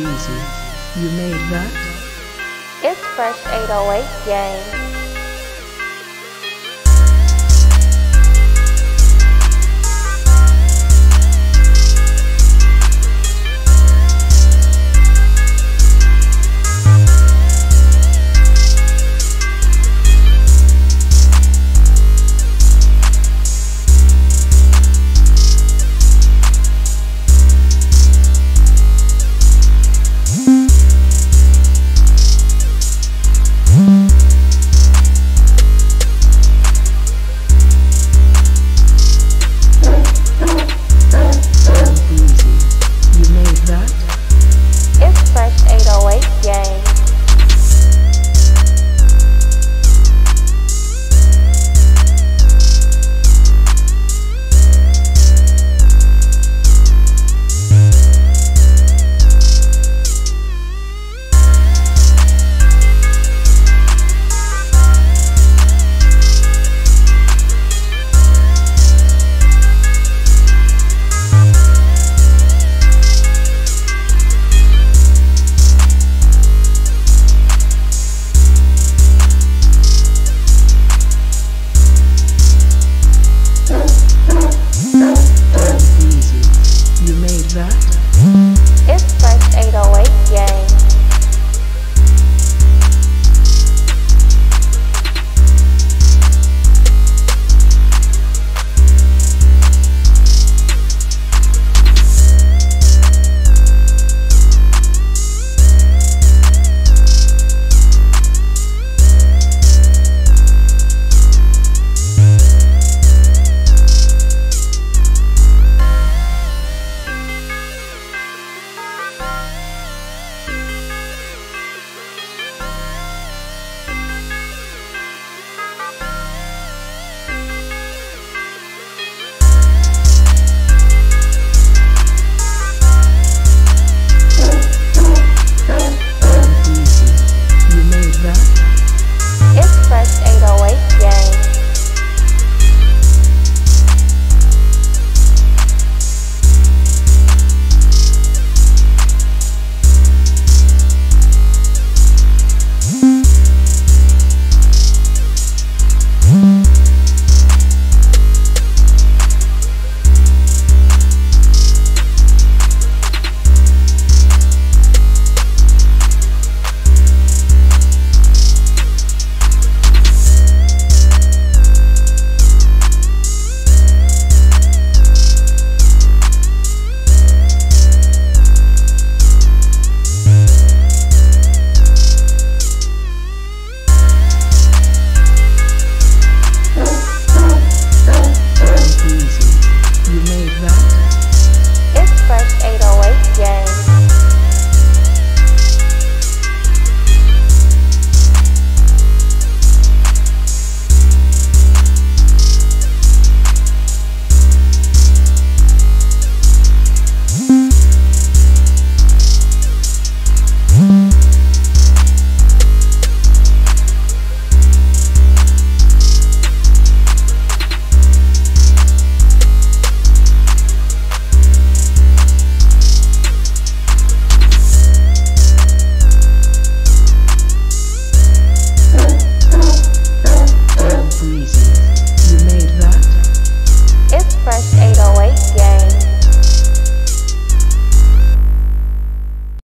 easy. You made that? It's Fresh 808 Game.